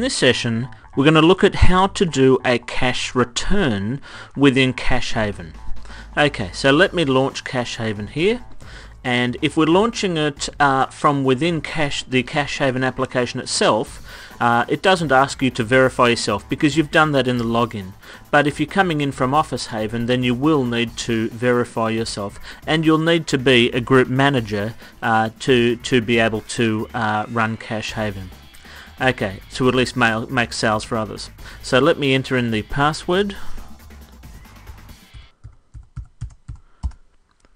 In this session, we're going to look at how to do a cash return within CashHaven. Okay, so let me launch CashHaven here. And if we're launching it uh, from within Cash, the CashHaven application itself, uh, it doesn't ask you to verify yourself because you've done that in the login. But if you're coming in from OfficeHaven, then you will need to verify yourself, and you'll need to be a group manager uh, to to be able to uh, run CashHaven. Okay, to at least mail, make sales for others. So let me enter in the password.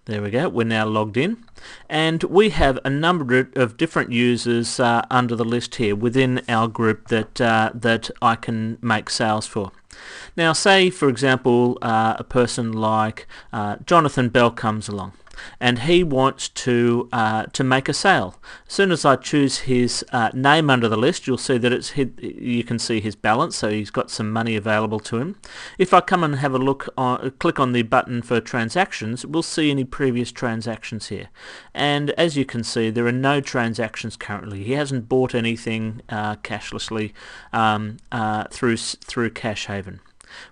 There we go, we're now logged in. And we have a number of different users uh, under the list here within our group that, uh, that I can make sales for. Now say for example uh, a person like uh, Jonathan Bell comes along and he wants to uh, to make a sale. As soon as I choose his uh, name under the list, you'll see that it's his, you can see his balance, so he's got some money available to him. If I come and have a look, on, click on the button for transactions, we'll see any previous transactions here. And as you can see, there are no transactions currently. He hasn't bought anything uh, cashlessly um, uh, through through CashHaven.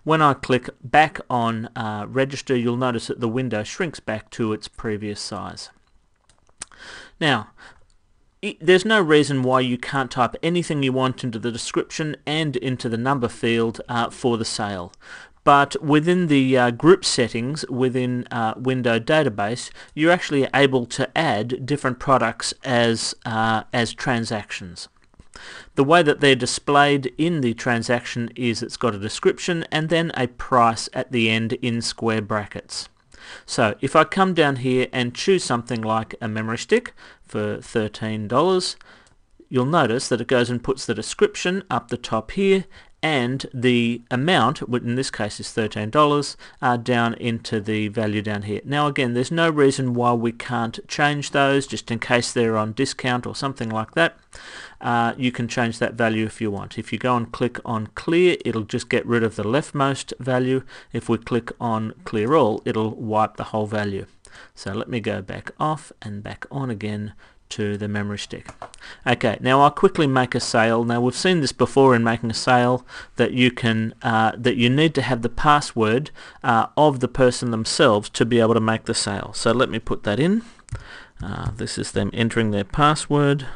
When I click back on uh, register you'll notice that the window shrinks back to its previous size. Now there's no reason why you can't type anything you want into the description and into the number field uh, for the sale but within the uh, group settings within uh, window database you're actually able to add different products as uh, as transactions the way that they're displayed in the transaction is it's got a description and then a price at the end in square brackets. So if I come down here and choose something like a memory stick for $13, you'll notice that it goes and puts the description up the top here and the amount, which in this case is $13, uh, down into the value down here. Now again, there's no reason why we can't change those, just in case they're on discount or something like that. Uh, you can change that value if you want. If you go and click on clear, it'll just get rid of the leftmost value. If we click on clear all, it'll wipe the whole value. So let me go back off and back on again to the memory stick. Okay, now I'll quickly make a sale. Now we've seen this before in making a sale that you can uh, that you need to have the password uh, of the person themselves to be able to make the sale. So let me put that in. Uh, this is them entering their password.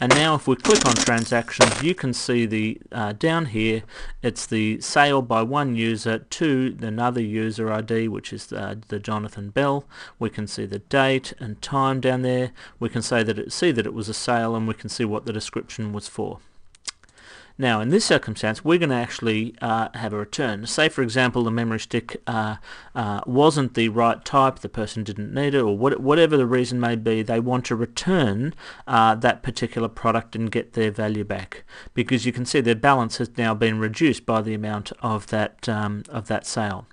And now if we click on transactions, you can see the uh, down here, it's the sale by one user to the another user ID, which is uh, the Jonathan Bell. We can see the date and time down there. We can say that it, see that it was a sale and we can see what the description was for. Now in this circumstance we're going to actually uh, have a return. Say for example the memory stick uh, uh, wasn't the right type, the person didn't need it or what, whatever the reason may be, they want to return uh, that particular product and get their value back because you can see their balance has now been reduced by the amount of that, um, of that sale.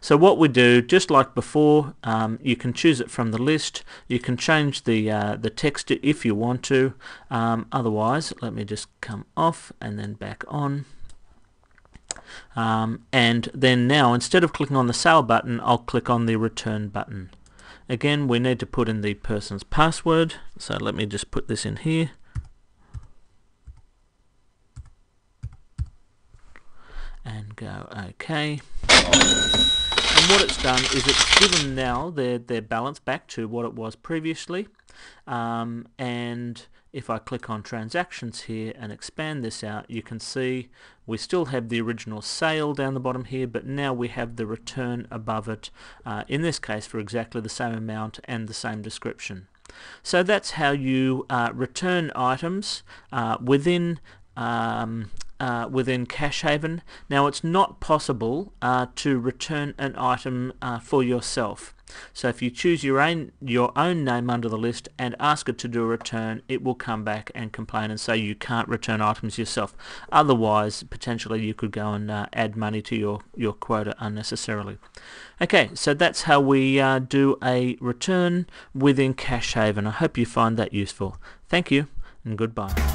So what we do, just like before, um, you can choose it from the list. You can change the uh, the text if you want to. Um, otherwise, let me just come off and then back on. Um, and then now, instead of clicking on the sale button, I'll click on the return button. Again, we need to put in the person's password. So let me just put this in here. and go OK. And what it's done is it's given now their, their balance back to what it was previously. Um, and if I click on transactions here and expand this out, you can see we still have the original sale down the bottom here, but now we have the return above it, uh, in this case for exactly the same amount and the same description. So that's how you uh, return items uh, within um, uh, within CashHaven. Now it's not possible uh, to return an item uh, for yourself. So if you choose your own, your own name under the list and ask it to do a return, it will come back and complain and say you can't return items yourself. Otherwise, potentially you could go and uh, add money to your, your quota unnecessarily. Okay, so that's how we uh, do a return within CashHaven. I hope you find that useful. Thank you and goodbye.